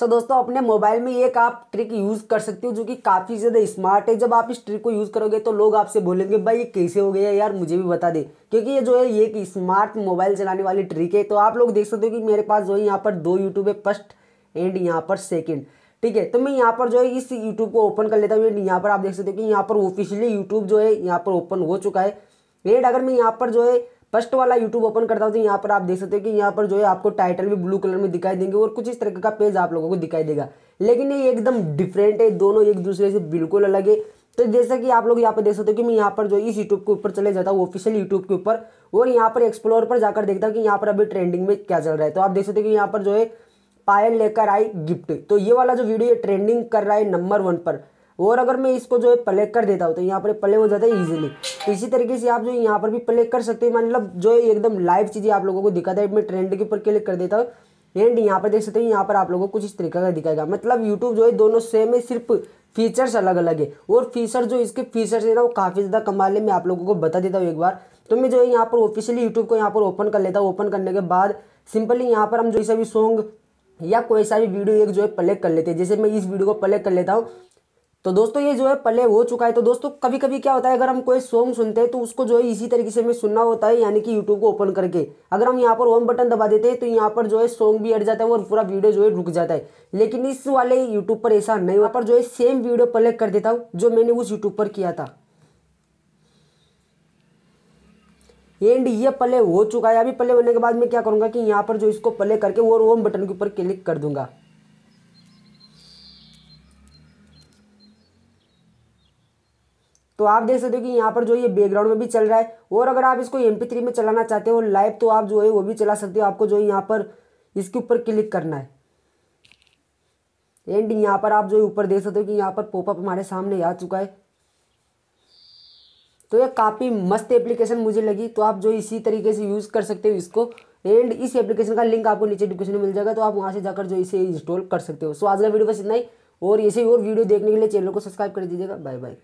सो दोस्तों, अपने मोबाइल में एक आप ट्रिक यूज़ कर सकते हो जो कि काफ़ी ज़्यादा स्मार्ट है। जब आप इस ट्रिक को यूज़ करोगे तो लोग आपसे बोलेंगे, भाई, ये कैसे हो गया यार? मुझे भी बता दे। क्योंकि ये जो है, ये एक स्मार्ट मोबाइल चलाने वाली ट्रिक है। तो आप लोग देख सकते हो कि मेरे पास जो है, यहाँ पर दो यूट्यूब है फ़र्स्ट एंड यहाँ पर सेकेंड ठीक है? तो मैं यहाँ पर जो है, इस यूट्यूब को ओपन कर लेता हूँ। एंड यहाँ पर आप देख सकते हो कि यहाँ पर ऑफिशियली यूट्यूब जो है, यहाँ पर ओपन हो चुका है। एंड अगर मैं यहाँ पर जो है फ़र्स्ट वाला यूट्यूब ओपन करता हूँ तो यहाँ पर आप देख सकते हो कि यहाँ पर जो है आपको टाइटल भी ब्लू कलर में दिखाई देंगे और कुछ इस तरह का पेज आप लोगों को दिखाई देगा। लेकिन ये एकदम डिफरेंट है, दोनों एक दूसरे से बिल्कुल अलग है। तो जैसा कि आप लोग यहाँ पर देख सकते हो कि मैं यहाँ पर जो इस यूट्यूब के ऊपर चले जाता हूँ ऑफिशियल यूट्यूब के ऊपर, और यहाँ पर एक्सप्लोर पर जाकर देखता हूँ कि यहाँ पर अभी ट्रेंडिंग में क्या चल रहा है। तो आप देख सकते हो कि यहाँ पर जो है पायल लेकर आई गिफ्ट तो ये वाला जो वीडियो ट्रेंडिंग कर रहा है नंबर वन पर। और अगर मैं इसको जो है प्ले कर देता हूँ तो यहाँ पर प्ले हो जाता है इजीली तो इसी तरीके से आप जो यहाँ पर भी प्ले कर सकते हैं। मतलब जो है एकदम लाइव चीज़ें आप लोगों को दिखाता है। मैं ट्रेंड के ऊपर क्लिक कर देता हूँ। एंड यहाँ पर देख सकते हैं, यहाँ पर आप लोगों को कुछ इस तरीके का दिखाएगा। मतलब यूट्यूब जो है दोनों सेम है, सिर्फ़ फीचर्स अलग अलग है। और फीचर जो इसके फीचर्स है ना, वो काफ़ी ज़्यादा कमाल मैं आप लोगों को बता देता हूँ एक बार। तो मैं जो है यहाँ पर ऑफिशियली यूट्यूब को यहाँ पर ओपन कर लेता हूँ। ओपन करने के बाद सिंपली यहाँ पर हम जो भी सॉन्ग या कोई सा भी वीडियो एक जो है प्ले कर लेते हैं। जैसे मैं इस वीडियो को प्ले कर लेता हूँ तो दोस्तों, ये जो है प्ले हो चुका है। तो दोस्तों कभी कभी क्या होता है, अगर हम कोई सॉन्ग सुनते हैं तो उसको जो है इसी तरीके से हमें सुनना होता है, यानी कि यूट्यूब को ओपन करके। अगर हम यहाँ पर होम बटन दबा देते हैं तो यहाँ पर जो है सॉन्ग भी हट जाता है और पूरा वीडियो जो है रुक जाता है। लेकिन इस वाले यूट्यूब पर ऐसा नहीं वहाँ पर जो है सेम वीडियो प्ले कर देता हूँ, जो मैंने उस यूट्यूब पर किया था। एंड ये प्ले हो चुका है। अभी प्ले होने के बाद मैं क्या करूँगा कि यहाँ पर जो इसको प्ले करके और होम बटन के ऊपर क्लिक कर दूँगा। तो आप देख सकते हो कि यहाँ पर जो ये बैकग्राउंड में भी चल रहा है, और अगर आप इसको एम में चलाना चाहते हो लाइव तो आप जो है वो भी चला सकते हो। आपको जो यहाँ पर इसके ऊपर क्लिक करना है। एंड यहाँ पर आप जो ऊपर देख सकते हो कि यहाँ पर पॉपअप हमारे सामने आ चुका है। तो ये काफ़ी मस्त एप्लीकेशन मुझे लगी तो आप जो इसी तरीके से यूज़ कर सकते हो इसको। एंड इस एप्लीकेशन का लिंक आपको नीचे डिस्क्रिप्शन में मिल जाएगा तो आप वहाँ से जाकर जो इसे इंस्टॉल कर सकते हो। सो आज का वीडियो बस इतना ही, और ऐसे और वीडियो देखने के लिए चैनल को सब्सक्राइब कर दीजिएगा। Bye bye